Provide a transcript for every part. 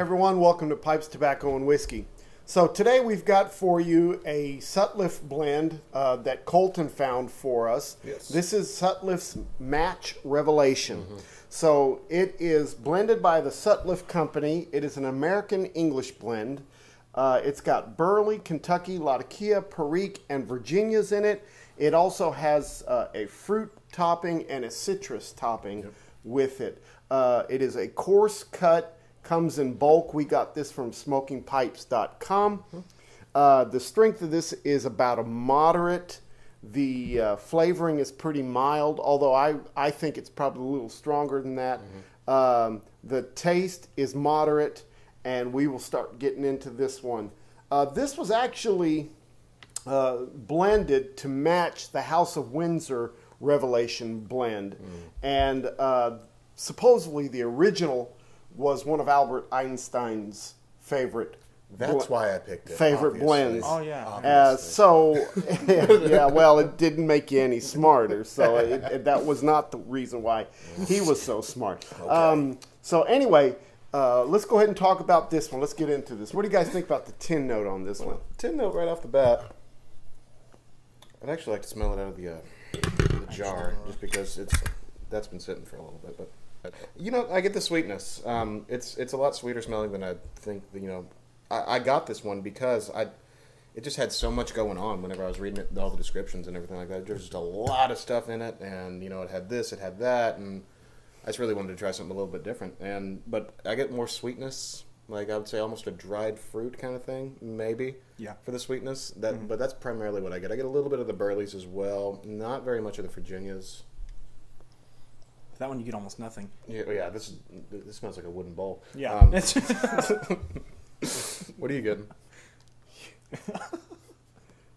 everyone. Welcome to Pipes, Tobacco, and Whiskey. So today we've got for you a Sutliff blend uh, that Colton found for us. Yes. This is Sutliff's Match Revelation. So it is blended by the Sutliff Company. It is an American English blend. Uh, it's got Burley, Kentucky, Latakia, Perique, and Virginias in it. It also has uh, a fruit topping and a citrus topping with it. Uh, it is a coarse cut, comes in bulk. We got this from smokingpipes.com. Uh, the strength of this is about a moderate. The uh, flavoring is pretty mild, although I, I think it's probably a little stronger than that. Um, the taste is moderate, and we will start getting into this one. Uh, this was actually uh, blended to match the House of Windsor Revelation blend. And uh, supposedly the original was one of Albert Einstein's favorite That's bl- why I picked it. favorite obviously. blends. Oh, yeah. Uh, so, yeah, well, it didn't make you any smarter. So it, it- that was not the reason why he was so smart. Um, so anyway, uh, let's go ahead and talk about this one. Let's get into this. What do you guys think about the tin note on this one? Tin note right off the bat. I'd actually like to smell it out of the, uh, the jar, just because it's that's been sitting for a little bit. But but, you know, I get the sweetness. Um, it's it's a lot sweeter smelling than I think. You know, I, I got this one because I. It just had so much going on whenever I was reading it, all the descriptions and everything like that. There's just a lot of stuff in it, and you know, it had this, it had that, and I just really wanted to try something a little bit different. And but I get more sweetness, like I would say, almost a dried fruit kind of thing, maybe. Yeah. For the sweetness, that but that's primarily what I get. I get a little bit of the Burleys as well, not very much of the Virginias. That one you get almost nothing. Yeah, oh, yeah. This is, this smells like a wooden bowl. Yeah. Um, what are you getting?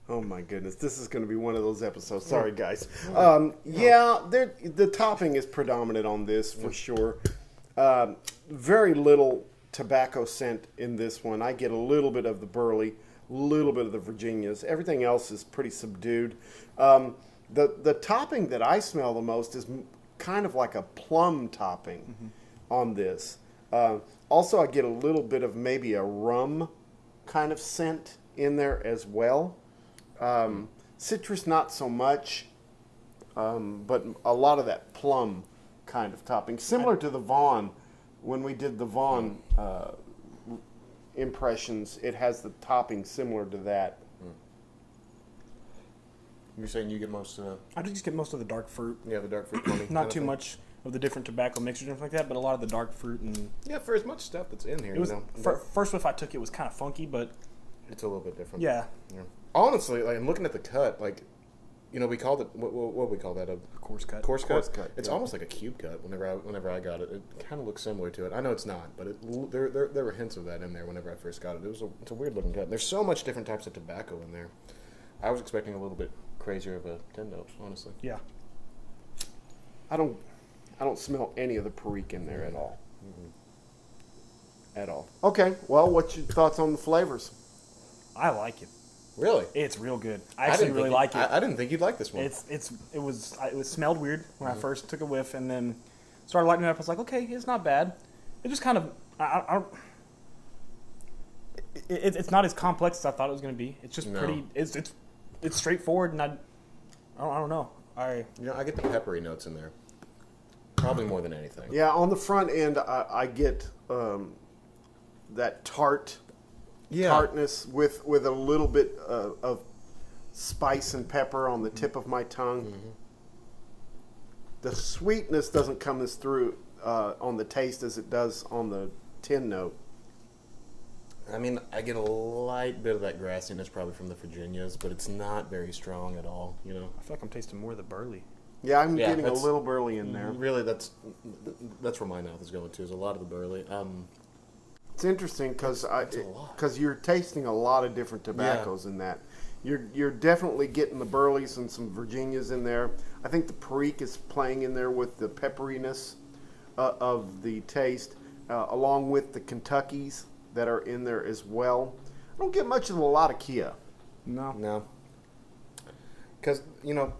Oh my goodness, this is going to be one of those episodes. Sorry, guys. Um, yeah, there- the topping is predominant on this for sure. Um, very little tobacco scent in this one. I get a little bit of the burley, a little bit of the Virginias. Everything else is pretty subdued. Um, the the topping that I smell the most is m- kind of like a plum topping on this. Uh, also, I get a little bit of maybe a rum kind of scent in there as well. Um, citrus, not so much, um, but a lot of that plum kind of topping, similar to the Vaughn. When we did the Vaughn uh, impressions, it has the topping similar to that. You're saying you get most of the I just get most of the dark fruit. yeah the dark fruit. Not too much of the different tobacco mixtures and stuff like that, but a lot of the dark fruit and Yeah, for as much stuff that's in here, it was you know, fir- first whiff I took it was kind of funky, but it's a little bit different. yeah, Yeah. Honestly, like I'm looking at the cut, like you know, we called it what, what, what we call that a coarse cut. coarse cut. Coarse cut, It's yeah. almost like a cube cut. Whenever I whenever I got it, it kind of looks similar to it. I know it's not, but it, there, there there were hints of that in there whenever I first got it. It was a, it's a weird looking cut. There's so much different types of tobacco in there. I was expecting a little bit crazier of a tin note, honestly. Yeah, I don't, I don't smell any of the perique in there at all. At all. Okay. Well, what's your thoughts on the flavors? I like it. Really? It's real good. I actually didn't really like you- it. I, I didn't think you'd like this one. It's it's it was it was smelled weird when Mm-hmm. I first took a whiff, and then started lighting it up. I was like, okay, it's not bad. It just kind of I, I, I don't. It, it, it's not as complex as I thought it was going to be. It's just No. pretty. It's it's it's straightforward, and I, I don't, I don't know. I you know, I get the peppery notes in there, probably more than anything. Yeah, on the front end, I, I get um, that tart Yeah. tartness with with a little bit uh, of spice and pepper on the tip of my tongue. The sweetness doesn't come as through uh, on the taste as it does on the tin note. I mean, I get a light bit of that grassiness probably from the Virginias, but it's not very strong at all. You know. I feel like I'm tasting more of the burley. Yeah, I'm Yeah, getting a little burley in there. Really, that's that's where my mouth is going to. Is a lot of the burley. Um, It's interesting because I It's a lot. because you're tasting a lot of different tobaccos in that. You're you're definitely getting the burleys and some Virginias in there. I think the Perique is playing in there with the pepperiness uh, of the taste, uh, along with the Kentuckies that are in there as well. I don't get much of a Latakia. No, no, because you know,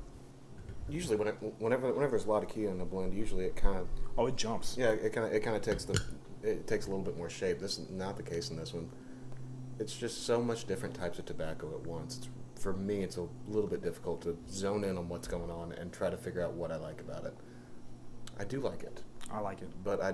usually when it, whenever whenever there's a Latakia in a blend, usually it kind of oh, it jumps. yeah, it kind of it kind of takes the it takes a little bit more shape. This is not the case in this one. It's just so much different types of tobacco at once. It's, for me, it's a little bit difficult to zone in on what's going on and try to figure out what I like about it. I do like it, I like it. but I,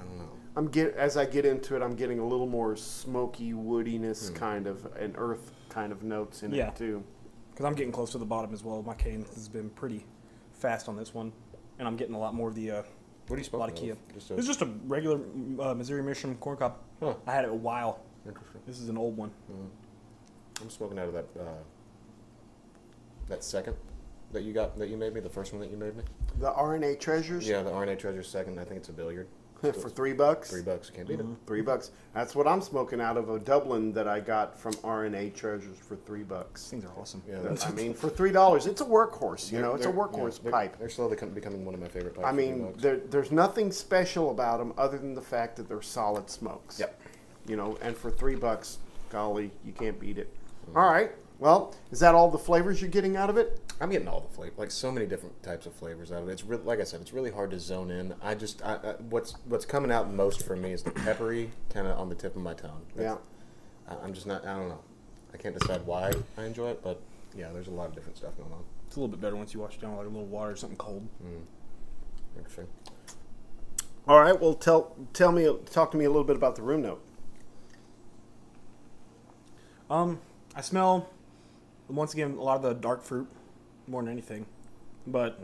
I don't know. I'm get as I get into it, I'm getting a little more smoky woodiness, Hmm. kind of, and earth kind of notes in Yeah. it too. Because I'm getting close to the bottom as well. My cane has been pretty fast on this one, and I'm getting a lot more of the uh, What are you a smoking? Latakia. of? Just a, This is just a regular uh, Missouri Meerschaum corn cob. Huh. I had it a while. interesting. This is an old one. I'm smoking out of that uh, that second that you got that you made me, the first one that you made me. The RNA treasures Yeah, the RNA Treasures second. I think it's a billiard. for three bucks. Three bucks, You can't beat it. Three bucks. That's what I'm smoking out of a Dublin that I got from RNA Treasures for three bucks. These things are awesome. Yeah, that's, I mean, for three dollars, it's a workhorse. You they're- know, it's a they're- workhorse yeah, they're- pipe. They're slowly com- becoming one of my favorite pipes. I for mean, bucks. there, there's nothing special about them other than the fact that they're solid smokes. Yep. You know, and for three bucks, golly, you can't beat it. Mm. All right. Well, is that all the flavors you're getting out of it? I'm getting all the flavor, like so many different types of flavors out of it. It's really, like I said, it's really hard to zone in. I just, I, I, what's what's coming out most for me is the peppery, kind of on the tip of my tongue. That's- I, I'm just not. I don't know. I can't decide why I enjoy it, but yeah, there's a lot of different stuff going on. It's a little bit better once you wash it down with like a little water or something cold. Interesting. All right. Well, tell tell me, talk to me a little bit about the room note. Um, I smell once again a lot of the dark fruit more than anything, but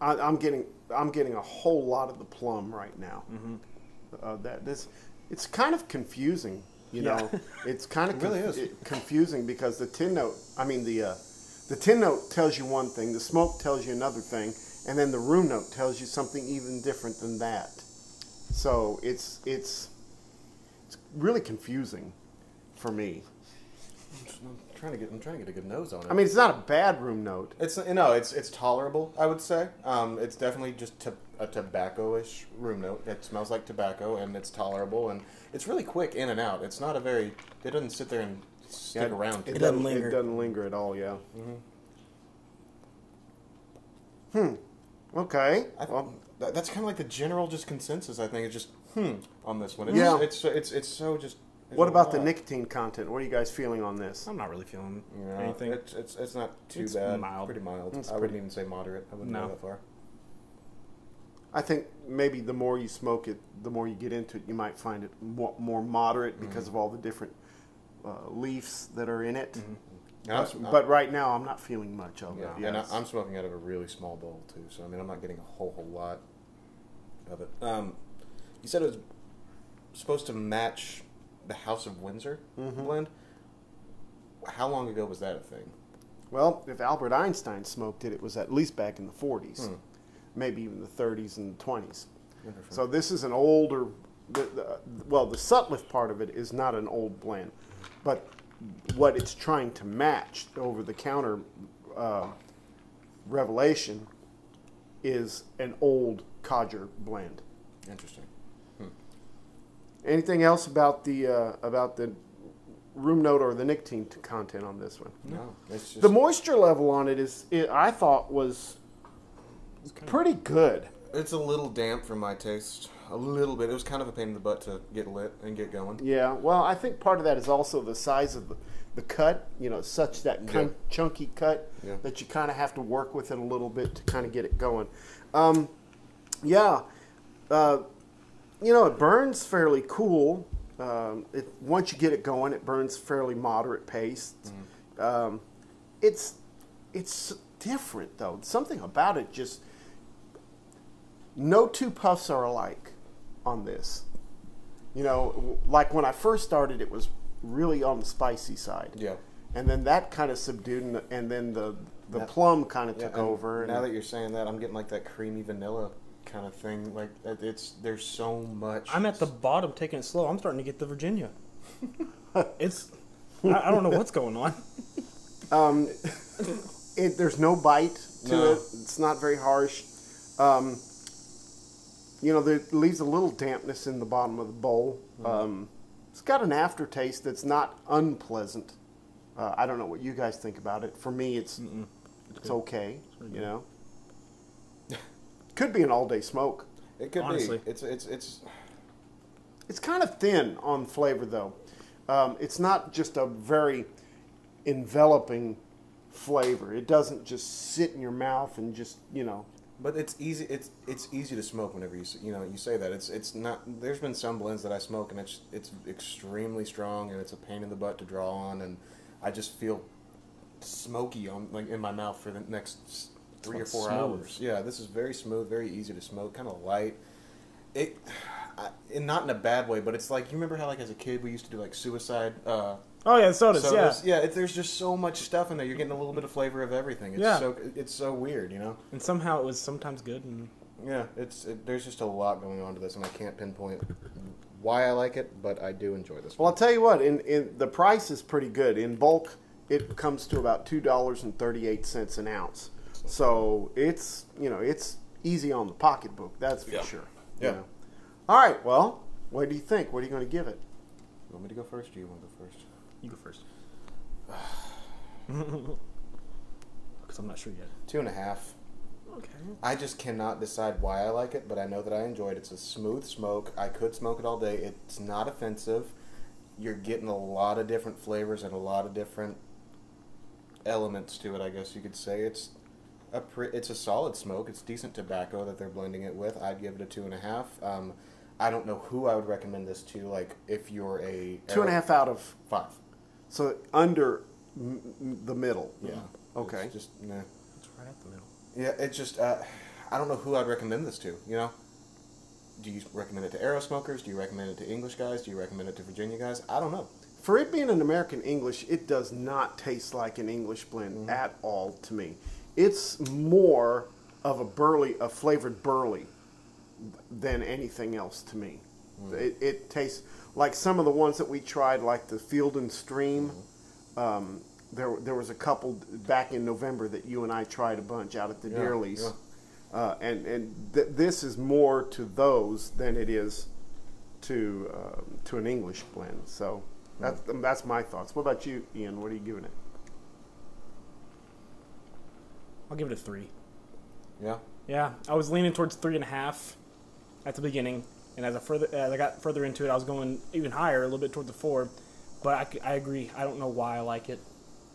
I, I'm getting I'm getting a whole lot of the plum right now. Mm-hmm. Uh, that this it's kind of confusing. You Yeah. know, it's kind of It really conf- is. it- confusing because the tin note. I mean the uh, the tin note tells you one thing, the smoke tells you another thing, and then the room note tells you something even different than that. So it's it's it's really confusing for me. I'm trying to get. I'm trying to get a good nose on it. I mean, it's not a bad room note. It's no, it's it's tolerable. I would say. Um, it's definitely just to, a tobacco-ish room note. It smells like tobacco, and it's tolerable, and it's really quick in and out. It's not a very. It doesn't sit there and stick around. It, It doesn't doesn't linger. linger. It doesn't linger at all. Yeah. Hmm. Okay. I, Well, that, that's kind of like the general just consensus. I think it's just hmm on this one. It's, Yeah. It's it's it's so just. There's what about the nicotine content? What are you guys feeling on this? I'm not really feeling Yeah, anything. It's, it's it's not too It's bad. mild. Pretty mild. It's I pretty- wouldn't even say moderate. I wouldn't No. go that far. I think maybe the more you smoke it, the more you get into it, you might find it more, more moderate because of all the different uh, leaves that are in it. And I'm But, s- but right now, I'm not feeling much of Yeah, it. and I, I'm smoking out of a really small bowl too, so I mean I'm not getting a whole whole lot of it. Um, you said it was supposed to match the House of Windsor Mm-hmm. blend. How long ago was that a thing? well, if Albert Einstein smoked it, it was at least back in the 40s, Hmm. maybe even the 30s and the 20s. So this is an older. The, the, well, the Sutliff part of it is not an old blend, but what it's trying to match over the counter uh, revelation is an old codger blend. Interesting. Anything else about the uh, about the room note or the nicotine t- content on this one? No, it's just The moisture level on it is, it, I thought, was pretty good. it's a little damp for my taste. A little bit. It was kind of a pain in the butt to get lit and get going. Yeah, well, I think part of that is also the size of the, the cut. You know, such that Yeah. kind chunky cut Yeah. that you kind of have to work with it a little bit to kind of get it going. Um, yeah, uh, you know, it burns fairly cool. Um, it once you get it going, it burns fairly moderate pace. Mm-hmm. Um, it's it's different though. Something about it just no two puffs are alike on this. You know, like when I first started, it was really on the spicy side. Yeah. And then that kind of subdued, and, and then the the plum kind of Yeah, took and over. Now that you're saying that, I'm getting like that creamy vanilla kind of thing. Like it's there's so much. I'm at the bottom taking it slow. I'm starting to get the Virginia. it's I, I don't know what's going on. Um, it, there's no bite to No. it. It's not very harsh. Um, you know, there- it leaves a little dampness in the bottom of the bowl. Mm-hmm. Um, it's got an aftertaste that's not unpleasant. Uh, I don't know what you guys think about it. For me, it's it's okay. You know, could be an all day smoke. It could Honestly. be. It's it's it's. It's kind of thin on flavor, though. Um, it's not just a very enveloping flavor. It doesn't just sit in your mouth and just you know. But it's easy. It's it's easy to smoke whenever you you know you say that. It's it's not. There's been some blends that I smoke and it's it's extremely strong and it's a pain in the butt to draw on and I just feel smoky on like in my mouth for the next s- three or four smooth. hours. Yeah, this is very smooth, very easy to smoke, kind of light. It, I, and not in a bad way, but it's like you remember how like as a kid we used to do like suicide. Uh, Oh yeah, sodas. so yeah. there's- yeah. It, there's just so much stuff in there. You're getting a little bit of flavor of everything. It's Yeah. so it's so weird, you know. And somehow it was sometimes good and Yeah, it's it, there's just a lot going on to this, and I can't pinpoint why I like it, but I do enjoy this. Well. I'll tell you what. In, in the price is pretty good. In bulk, it comes to about two dollars and thirty eight cents an ounce. So it's you know it's easy on the pocketbook. That's for Yeah. sure. you Yeah. know. All right. Well, what do you think? What are you going to give it? You want me to go first, or do you want to go first? you go first. Because I'm not sure yet. Two and a half. Okay. I just cannot decide why I like it, but I know that I enjoyed it. It's a smooth smoke. I could smoke it all day. It's not offensive. You're getting a lot of different flavors and a lot of different elements to it. I guess you could say it's a pre- it's a solid smoke. It's decent tobacco that they're blending it with. I'd give it a two and a half. Um, I don't know who I would recommend this to. Like if you're a Two and a half out of five. so under m- m- the middle. Yeah. Okay. It's just nah. It's right at the middle. Yeah, it just uh, I don't know who I'd recommend this to. You know, do you recommend it to aro smokers? Do you recommend it to English guys? Do you recommend it to Virginia guys? I don't know. For it being an American English, it does not taste like an English blend at all to me. It's more of a burley, a flavored burley, than anything else to me. It, it tastes like some of the ones that we tried, like the Field and Stream. Um, there, there was a couple back in November that you and I tried a bunch out at the Yeah, Dearleys. yeah. Uh, and and th- this is more to those than it is to um, to an English blend. So that's that's my thoughts. What about you, Ian? What are you giving it? I'll give it a three. Yeah, Yeah, I was leaning towards three and a half at the beginning, and as I further as I got further into it, I was going even higher, a little bit towards the four. But I agree. I don't know why I like it.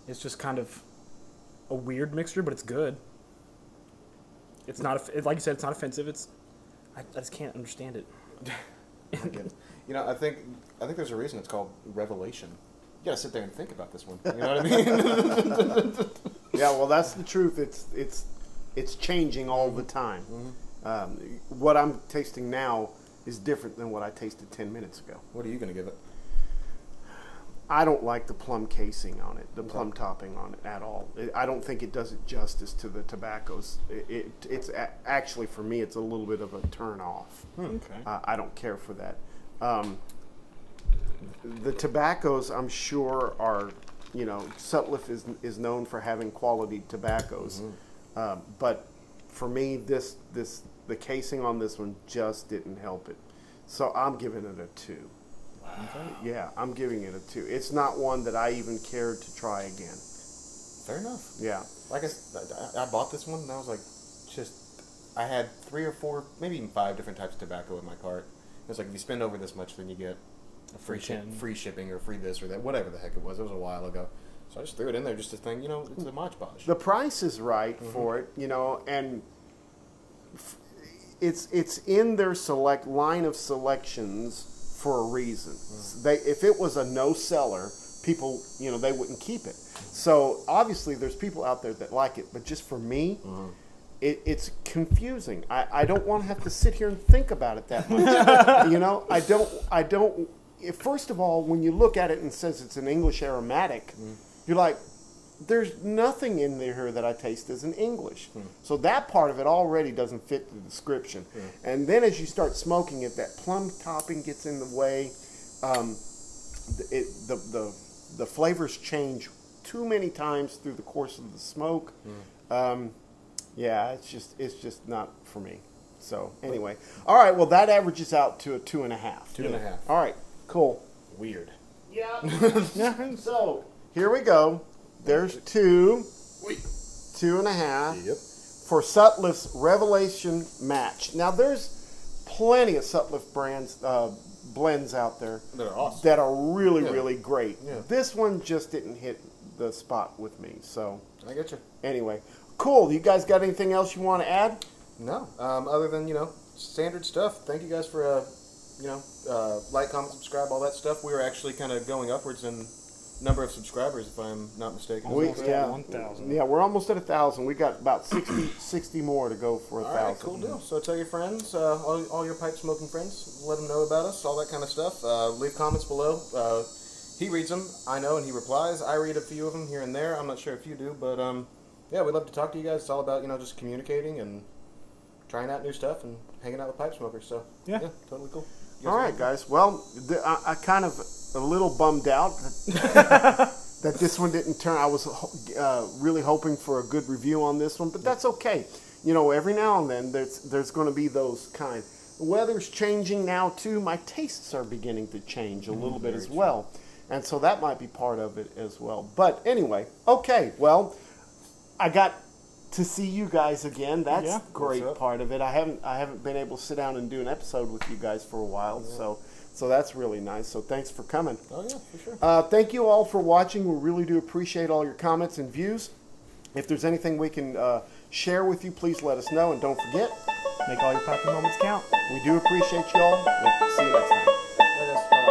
It's just kind of a weird mixture, but it's good. It's not it, like you said. It's not offensive. It's I, I just can't understand it. I get it. You know, I think I think there's a reason it's called Revelation. You gotta sit there and think about this one. You know what I mean? Yeah, well, that's the truth. It's it's it's changing all the time. Um, what I'm tasting now is different than what I tasted ten minutes ago. what are you gonna give it? I don't like the plum casing on it, the plum topping on it at all. It, I don't think it does it justice to the tobaccos. It, it, it's a, actually for me, it's a little bit of a turn off. Okay. Uh, I don't care for that. Um, the tobaccos, I'm sure, are you know, Sutliff is is known for having quality tobaccos, um, but for me, this this the casing on this one just didn't help it. So I'm giving it a two. Wow. Yeah, I'm giving it a two. It's not one that I even cared to try again. Fair enough. Yeah. Like I, I- I bought this one and I was like, just I had three or four, maybe even five different types of tobacco in my cart. It's like if you spend over this much, then you get free Free ship, free shipping or free this or that, whatever the heck it was. It was a while ago, so I just threw it in there just to think, you know, it's a Mod Podge. the price is right mm-hmm. for it, you know, and f- it's it's in their select line of selections for a reason. Mm-hmm. They if it was a no seller, people you know they wouldn't keep it. So obviously there's people out there that like it, but just for me. Mm-hmm. It, it's confusing. I, I don't want to have to sit here and think about it that much. you know, I don't. I don't. If- First of all, when you look at it and says it's an English aromatic, you're like, there's nothing in there that I taste as an English. So that part of it already doesn't fit the description. And then as you start smoking it, that plum topping gets in the way. Um, it, the, the, the flavors change too many times through the course of the smoke. Um, yeah, it's just it's just not for me. So anyway, all right. Well, that averages out to a two and a half. Two and a half. All right, cool. Weird. Yeah. so here we go. There's two, Wait. two and a half Yep. for Sutliff's Revelation match. Now there's plenty of Sutliff brands uh, blends out there That are awesome. that are really, Yeah. really great. Yeah. This one just didn't hit the spot with me. So I get you. anyway, cool. You guys got anything else you want to add? No, um, other than you know standard stuff. Thank you guys for uh, you know uh, like, comment, subscribe, all that stuff. We were actually kind of going upwards in number of subscribers, if I'm not mistaken. We, yeah, 1,000. yeah, we're almost at a thousand. We got about 60, 60 more to go for a thousand. right, cool deal. So tell your friends, uh, all, all your pipe smoking friends, let them know about us, all that kind of stuff. Uh, leave comments below. Uh, he reads them, I know, and he replies. I read a few of them here and there. I'm not sure if you do, but um, yeah, we'd love to talk to you guys. It's all about you know just communicating and trying out new stuff and hanging out with pipe smokers. So Yeah. totally cool. All right, guys. Well, th- I, I kind of a little bummed out that, that this one didn't turn. I was uh, really hoping for a good review on this one, but that's okay. You know, every now and then there's there's going to be those kind. The weather's changing now too. My tastes are beginning to change a little bit as well, and so that might be part of it as well. But anyway, okay. Well, I got to see you guys again. That's Yeah. great part of it. I haven't I haven't been able to sit down and do an episode with you guys for a while, so so that's really nice. So thanks for coming. Oh yeah, for sure. Uh, thank you all for watching. We really do appreciate all your comments and views. If there's anything we can uh, share with you, please let us know. And don't forget, Make all your piping moments count. we do appreciate you all. We'll see you next time. Bye, guys. Bye.